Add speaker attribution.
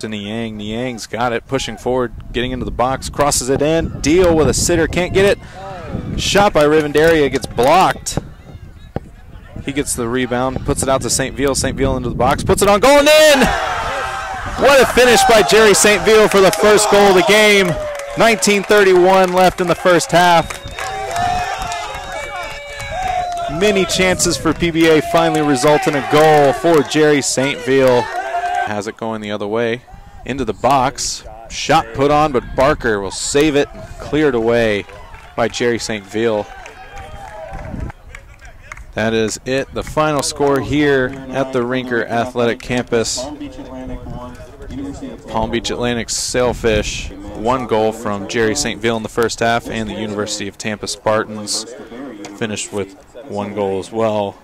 Speaker 1: to Niang. Niang's got it, pushing forward, getting into the box, crosses it in. Deal with a sitter, can't get it. Shot by Rivendaria gets blocked. He gets the rebound, puts it out to St. Veal. St. Veal into the box, puts it on goal and in! What a finish by Jerry St. Veal for the first goal of the game. 1931 left in the first half. Many chances for PBA finally result in a goal for Jerry St. Veal. Has it going the other way. Into the box. Shot put on, but Barker will save it. and Cleared away by Jerry St. Veal. That is it. The final score here at the Rinker Athletic Campus. Palm Beach Atlantic Sailfish, one goal from Jerry St. Veal in the first half, and the University of Tampa Spartans finished with one goal as well.